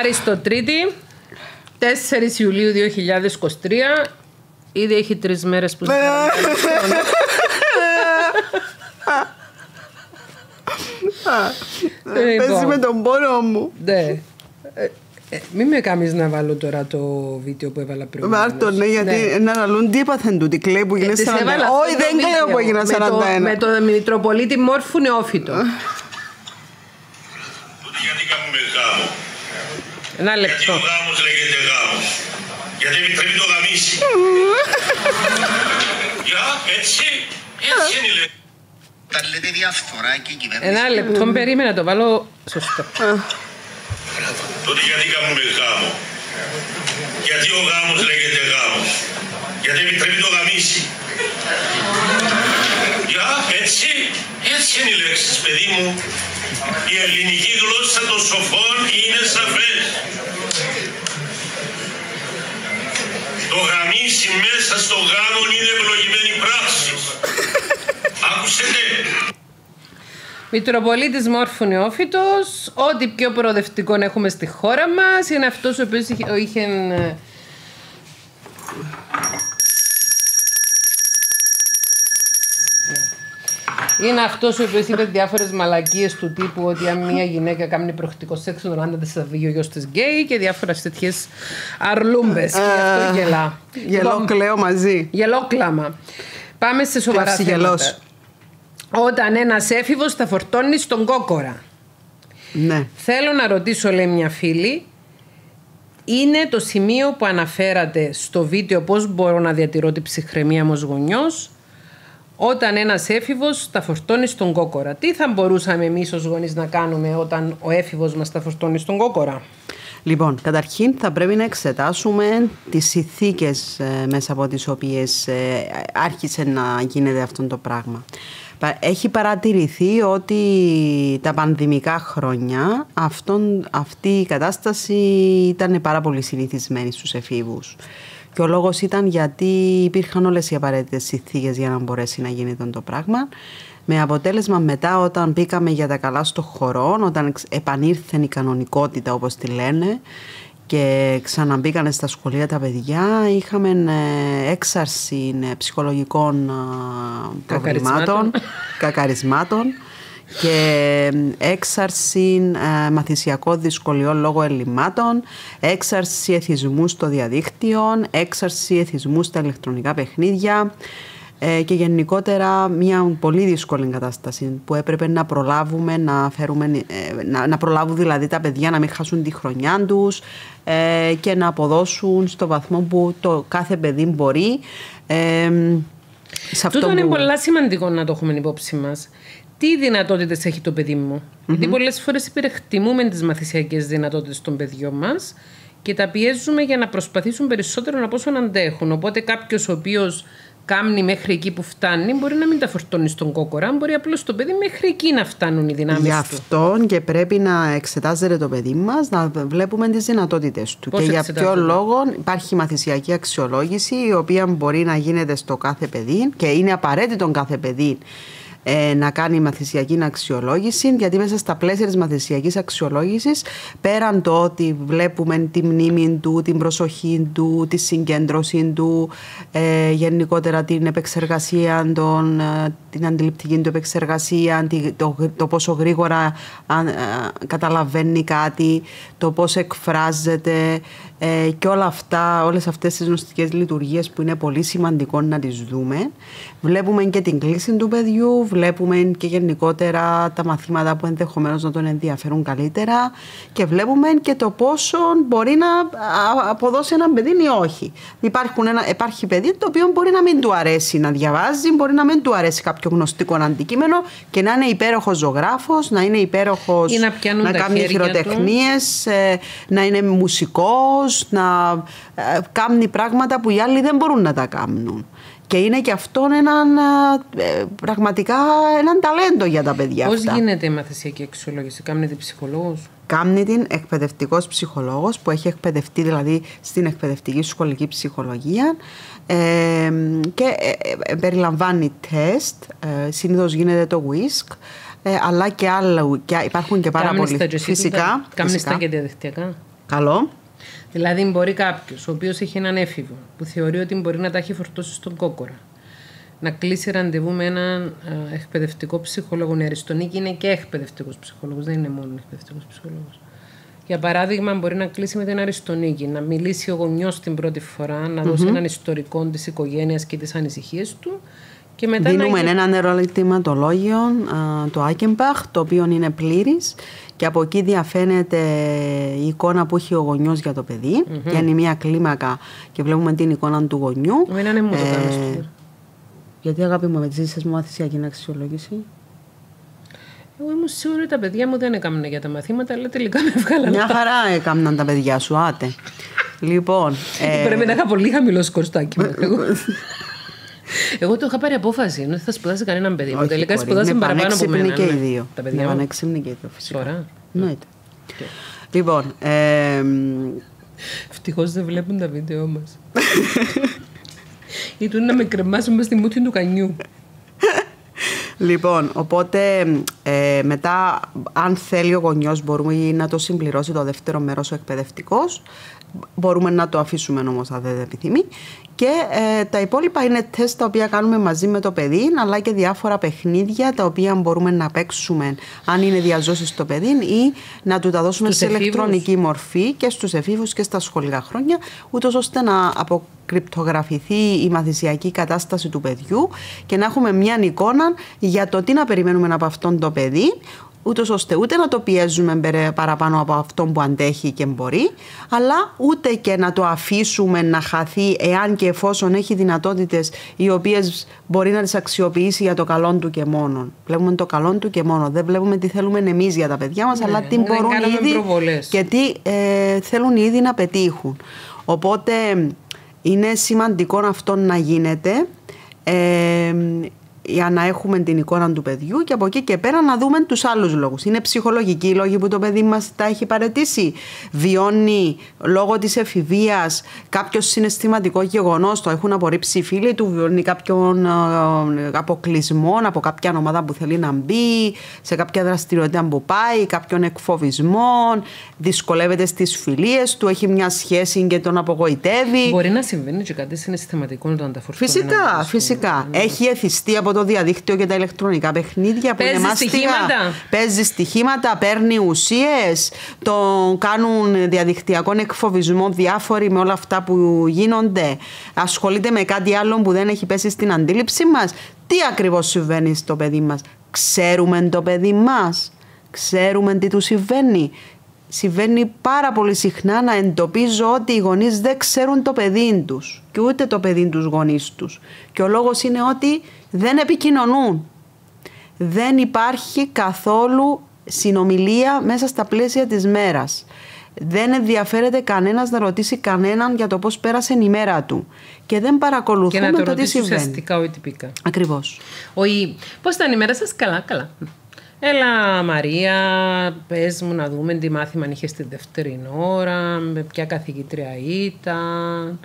Αριστοτρίτη, 4 Ιουλίου 2023. Ήδη έχει τρεις μέρες που Ε, Λοιπόν. Παίζει με τον πόνο μου. Ναι. Ε, ε, μην με κάνεις να βάλω τώρα το βίντεο που έβαλα πριν. Βάρτο, ναι, γιατί να αναλούν τι έπαθεν τούτη, κλαίει που έγινε 41. Όχι, δεν κλαίω που έγινε 41. Με το Μητροπολίτη Μόρφου Νεόφυτο. Τούτη γιατί κάνουμε γάμο. Ένα Γιατί λεπτό. ο γάμος λέγεται γάμος. Γιατί επιτρέπει το γαμίσι. Για, έτσι, έτσι είναι η λέξη. Τα λέτε διαφθορά και η κυβέρνηση. Ένα λεπτό, περίμενα να το βάλω σωστό. Τότε γιατί κάνουμε γάμο; Γιατί ο γάμος λέγεται γάμος; Γιατί επιτρέπει το γαμίσι. Για, έτσι, έτσι είναι οι λέξεις, παιδί μου. Η ελληνική γλώσσα των σοφών είναι σαφές. Το γαμίσι μέσα στο γάμο είναι ευλογημένη πράξη. Άκουσετε. Μητροπολίτης Μόρφου Νεόφυτος, ό,τι πιο προοδευτικό έχουμε στη χώρα μας είναι αυτός ο οποίος είχε, είχε Είναι αυτός ο οποίος είπε διάφορες μαλακίες του τύπου ότι αν μια γυναίκα κάνει προκτικό σεξ, τον άντρα της θα βγει ο γιος της γκέι και διάφορες τέτοιες αρλούμπες. και αυτό γελά. Γελό Λοιπόν, κλαίω μαζί. Γελόκλαμα. Πάμε σε σοβαρά Κλαυσιγελός. θέματα. Όταν ένας έφηβος θα φορτώνει στον κόκορα. Ναι. Θέλω να ρωτήσω, λέει μια φίλη, είναι το σημείο που αναφέρατε στο βίντεο πώς μπορώ να διατηρώ την ψυχραιμία μου ως γονιός; Όταν ένας έφηβος τα φορτώνει στον κόκορα. Τι θα μπορούσαμε εμείς ως γονείς να κάνουμε όταν ο έφηβος μας τα φορτώνει στον κόκορα; Λοιπόν, καταρχήν θα πρέπει να εξετάσουμε τις συνθήκες ε, μέσα από τις οποίες ε, άρχισε να γίνεται αυτό το πράγμα. Πα- Έχει παρατηρηθεί ότι τα πανδημικά χρόνια αυτόν, αυτή η κατάσταση ήταν πάρα πολύ συνηθισμένη στους εφήβους. Και ο λόγος ήταν γιατί υπήρχαν όλες οι απαραίτητες συνθήκες για να μπορέσει να γίνει αυτό το πράγμα. Με αποτέλεσμα μετά όταν μπήκαμε για τα καλά στο χώρο, όταν εξ- επανήρθε η κανονικότητα όπως τη λένε και ξαναμπήκανε στα σχολεία τα παιδιά, είχαμε ε, έξαρση ε, ψυχολογικών α, προβλημάτων, Κακαρισμάτων. κακαρισμάτων και έξαρση ε, μαθησιακών δυσκολιών λόγω ελλημάτων, έξαρση εθισμού στο διαδίκτυο, έξαρση εθισμού στα ηλεκτρονικά παιχνίδια ε, και γενικότερα μια πολύ δύσκολη κατάσταση που έπρεπε να προλάβουμε να φέρουμε, ε, να, να προλάβουν δηλαδή τα παιδιά να μην χάσουν τη χρονιά τους ε, και να αποδώσουν στο βαθμό που το κάθε παιδί μπορεί ε, σε αυτό Τούτο είναι που- πολύ σημαντικό να το έχουμε υπόψη μας. Τι δυνατότητες έχει το παιδί μου; Γιατί πολλές φορές υπερεκτιμούμε τις μαθησιακές δυνατότητες των παιδιών μας και τα πιέζουμε για να προσπαθήσουν περισσότερο να πόσο αντέχουν. Οπότε κάποιος ο οποίος κάμνει μέχρι εκεί που φτάνει, μπορεί να μην τα φορτώνει στον κόκορα, μπορεί απλώς το παιδί μέχρι εκεί να φτάνουν οι δυνάμεις Γι' του. αυτό και πρέπει να εξετάζεται το παιδί μας, να βλέπουμε τις δυνατότητες του. Πώς και για ποιο εξετάζεται; λόγο υπάρχει μαθησιακή αξιολόγηση, η οποία μπορεί να γίνεται στο κάθε παιδί και είναι απαραίτητο κάθε παιδί ε, να κάνει μαθησιακή αξιολόγηση, γιατί μέσα στα πλαίσια της μαθησιακής αξιολόγησης, πέραν το ότι βλέπουμε τη μνήμη του, την προσοχή του, τη συγκέντρωση του, ε, γενικότερα την επεξεργασία, των, ε, την αντιληπτική του επεξεργασία, τη- το, το πόσο γρήγορα αν, ε, καταλαβαίνει κάτι, το πώς εκφράζεται ε, και όλα αυτά, όλες αυτές τις γνωστικές λειτουργίες που είναι πολύ σημαντικό να τις δούμε. Βλέπουμε και την κλίση του παιδιού, βλέπουμε και γενικότερα τα μαθήματα που ενδεχομένως να τον ενδιαφέρουν καλύτερα και βλέπουμε και το πόσο μπορεί να α, αποδώσει ένα παιδί ή όχι. Υπάρχουν ένα, υπάρχει παιδί το οποίο μπορεί να μην του αρέσει να διαβάζει, μπορεί να μην του αρέσει κάποιο γνωστικό αντικείμενο και να είναι υπέροχος ζωγράφος, να είναι υπέροχος Ή να πιάνουν τα κάνει χέρια του. χειροτεχνίες, ε, να είναι μουσικός, να ε, κάνει πράγματα που οι άλλοι δεν μπορούν να τα κάνουν. Και είναι και αυτό έναν, ε, πραγματικά έναν ταλέντο για τα παιδιά Πώς αυτά. γίνεται η μαθησιακή αξιολόγηση, κάνετε ψυχολόγος; Κάνει την εκπαιδευτικός ψυχολόγος που έχει εκπαιδευτεί δηλαδή στην εκπαιδευτική σχολική ψυχολογία ε, και ε, ε, περιλαμβάνει τεστ. Ε, Συνήθως γίνεται το WISC. ε, αλλά και άλλα. Και υπάρχουν και πάρα Κάμνεις πολλοί. τα και εσύ Φυσικά. τούτα. Κάμνεις φυσικά. τα και διαδικτυακά; Καλό. Δηλαδή, μπορεί κάποιος, ο οποίος έχει έναν έφηβο, που θεωρεί ότι μπορεί να τα έχει φορτώσει στον κόκορα, να κλείσει ραντεβού με έναν ε, εκπαιδευτικό ψυχολόγο. Η Αριστονίκη είναι και εκπαιδευτικός ψυχολόγο, δεν είναι μόνο εκπαιδευτικός ψυχολόγο. Για παράδειγμα, μπορεί να κλείσει με την Αριστονίκη, να μιλήσει ο γονιός την πρώτη φορά, να δώσει έναν ιστορικό της οικογένειας και τις ανησυχίες του. Και μετά Δίνουμε να... ένα ερωτηματολόγιο, α, το Άκεμπαχ, το οποίο είναι πλήρης και από εκεί διαφαίνεται η εικόνα που έχει ο γονιός για το παιδί. Κάνει μια κλίμακα και βλέπουμε την εικόνα του γονιού. Εμένα δεν μου το Ε, κάνεις τώρα. Γιατί αγάπη μου, με τις ζήσεις μου μαθησιακή αξιολόγηση; Εγώ ήμουν σίγουρη ότι τα παιδιά μου δεν έκαναν για τα μαθήματα, αλλά τελικά με βγάλανε. Μια χαρά έκαναν τα παιδιά σου, άτε. λοιπόν, ε, Πρέπει να είχα πολύ χαμηλό σκορστάκι μου. Εγώ. Εγώ το είχα πάρει απόφαση, ότι θα σπουδάσει κανέναν παιδί μου. όχι, Τελικά κορί, σπουδάσαν είναι παραπάνω από πανέξυπνοι μένα. και οι ναι. δύο. Τα παιδιά Είναι μου. πανέξυπνοι και οι δύο, φυσικά. Σωρά. Εννοείται. Λοιπόν, ε, Ευτυχώς δεν βλέπουν τα βίντεο μας. Ή του να με κρεμάσουν μες στη μούτη του κανιού. Λοιπόν, οπότε ε, μετά αν θέλει ο γονιός μπορούμε ή να το συμπληρώσει το δεύτερο μέρος ο εκπαιδευτικός. Μπορούμε να το αφήσουμε όμως αν δεν επιθυμεί. Και ε, τα υπόλοιπα είναι τεστ τα οποία κάνουμε μαζί με το παιδί αλλά και διάφορα παιχνίδια τα οποία μπορούμε να παίξουμε αν είναι διαζώσεις στο παιδί ή να του τα δώσουμε Στους σε εφήβους. ηλεκτρονική μορφή και στους εφήβους και στα σχολικά χρόνια ούτως ώστε να αποκρυπτογραφηθεί η μαθησιακή κατάσταση του παιδιού και να έχουμε μια εικόνα για το τι να περιμένουμε από αυτόν το παιδί ούτως ώστε ούτε να το πιέζουμε περε- παραπάνω από αυτόν που αντέχει και μπορεί αλλά ούτε και να το αφήσουμε να χαθεί εάν και εφόσον έχει δυνατότητες οι οποίες μπορεί να τις αξιοποιήσει για το καλό του και μόνο. Βλέπουμε το καλό του και μόνο. Δεν βλέπουμε τι θέλουμε εμείς για τα παιδιά μας αλλά τι δεν μπορούν κάνουμε ήδη προβολές. και τι ε, θέλουν ήδη να πετύχουν. Οπότε είναι σημαντικό αυτό να γίνεται ε, για να έχουμε την εικόνα του παιδιού και από εκεί και πέρα να δούμε τους άλλους λόγους. Είναι ψυχολογικοί οι λόγοι που το παιδί μας τα έχει παρετήσει. Βιώνει λόγω της εφηβείας κάποιος συναισθηματικό γεγονός, το έχουν απορρίψει οι φίλοι του, βιώνει κάποιον ε, αποκλεισμό από κάποια ομάδα που θέλει να μπει, σε κάποια δραστηριότητα που πάει, κάποιον εκφοβισμό, δυσκολεύεται στις φιλίες του, έχει μια σχέση και τον απογοητεύει. Μπορεί να συμβαίνει και κάτι συναισθηματικό όταν τα φορτώνει. Φυσικά, φυσικά. Έχει εθιστεί από το διαδίκτυο και τα ηλεκτρονικά παιχνίδια που Παίζεις είναι μάστιγα. στοιχήματα; Παίζεις στοιχήματα, παίρνει ουσίες, τον κάνουν διαδικτυακό εκφοβισμό διάφοροι με όλα αυτά που γίνονται. Ασχολείται με κάτι άλλο που δεν έχει πέσει στην αντίληψή μας. Τι ακριβώς συμβαίνει στο παιδί μας; Ξέρουμε το παιδί μας. Ξέρουμε τι του συμβαίνει. Συμβαίνει πάρα πολύ συχνά να εντοπίζω ότι οι γονείς δεν ξέρουν το παιδί τους και ούτε το παιδί τους γονείς τους. Και ο λόγος είναι ότι δεν επικοινωνούν. Δεν υπάρχει καθόλου συνομιλία μέσα στα πλαίσια της μέρας. Δεν ενδιαφέρεται κανένας να ρωτήσει κανέναν για το πώς πέρασε η μέρα του. Και δεν Και παρακολουθούμε να το το, τι ρωτήσεις συμβαίνει. ουσιαστικά όχι τυπικά. Ακριβώς. Όχι, πώς ήταν η μέρα σας, καλά, καλά. Έλα, Μαρία, πες μου να δούμε τι μάθημα είχες στη δεύτερη ώρα, με ποια καθηγήτρια ήταν,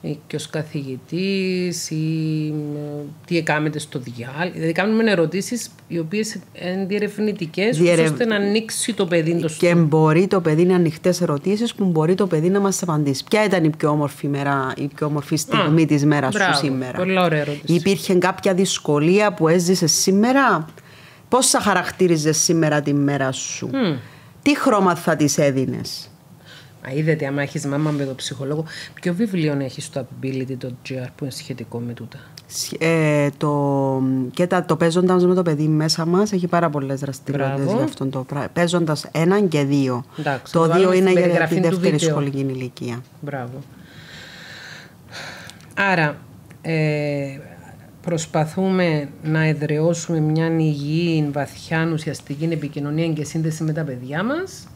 ή ποιος καθηγητής, ή ε, τι έκαμετες στο διάλειμμα. Δηλαδή, κάνουμε ερωτήσεις οι οποίες είναι διερευνητικέ, Διερευ- ώστε να ανοίξει το παιδί το Και μπορεί το παιδί να ανοιχτές ερωτήσεις που μπορεί το παιδί να μας απαντήσει. Ποια ήταν η πιο όμορφη μέρα, η πιο όμορφη στιγμή της μέρας σου μπράβο, σήμερα; πολύ ωραία ερώτηση. Υπήρχε κάποια δυσκολία που έζησες σήμερα; Πώς θα χαρακτήριζες σήμερα τη μέρα σου; Τι χρώμα θα της έδινες; Α, είδατε, άμα έχεις μάμα με τον ψυχολόγο, ποιο βιβλίο έχεις στο ability.gr που είναι σχετικό με τούτα; Ε, το, και τα, το παίζοντας με το παιδί μέσα μας έχει πάρα πολλές δραστηριότητες Μπράβο. για αυτόν το πράγμα. Παίζοντας έναν και δύο. Εντάξει, το το δύο βάλουμε είναι στην για περιγραφή τη του δεύτερη βίντεο. σχολική ηλικία. Μπράβο. Άρα, ε, προσπαθούμε να εδραιώσουμε μια υγιή, βαθιά, ουσιαστική επικοινωνία και σύνδεση με τα παιδιά μας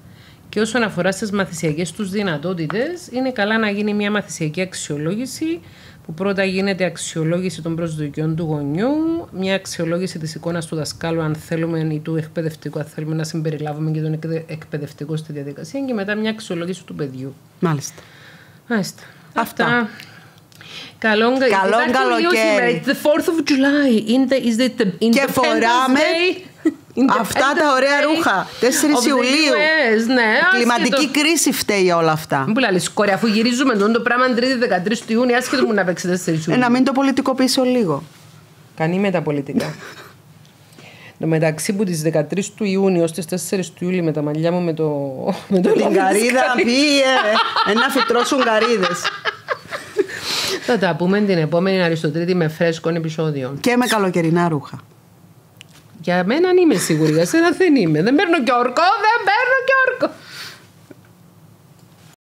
και όσον αφορά στις μαθησιακές τους δυνατότητες, είναι καλά να γίνει μια μαθησιακή αξιολόγηση που πρώτα γίνεται αξιολόγηση των προσδοκιών του γονιού, μια αξιολόγηση της εικόνας του δασκάλου αν θέλουμε ή του εκπαιδευτικού, αν θέλουμε να συμπεριλάβουμε και τον εκπαιδε- εκπαιδευτικό στη διαδικασία και μετά μια αξιολόγηση του παιδιού. Μάλιστα. Μάλιστα. Αυτά. Αυτά. Καλό, Καλό Υπάρχει λίγο καλοκαίρι. σήμερα. It's the 4th of July. In the, is it the, in Και Independence φοράμε Day; Αυτά τα ωραία ρούχα. 4 of the Ιουλίου. US, ναι, Η κλιματική άσχετο. κρίση φταίει για όλα αυτά. Μου λέει, κόρη, αφού γυρίζουμε τον το πράγμα 3η 13 του Ιούνιου, άσχετο μου να παίξει 4 Ε, Ιούνιου. να μην το πολιτικοποιήσω λίγο. Κανεί με τα πολιτικά. Το μεταξύ που τις 13 του Ιούνιου ως τις 4 του Ιούλη με τα μαλλιά μου με το. Με το Την λάδι της καρίδα καρύδας. πήγε. ε, να φυτρώσουν καρίδε. Θα τα πούμε την επόμενη Αριστοτρίτη με φρέσκο επεισόδιο. Και με καλοκαιρινά ρούχα. Για μένα είμαι σίγουρη, για σένα δεν είμαι. Δεν παίρνω και όρκο, δεν παίρνω και όρκο.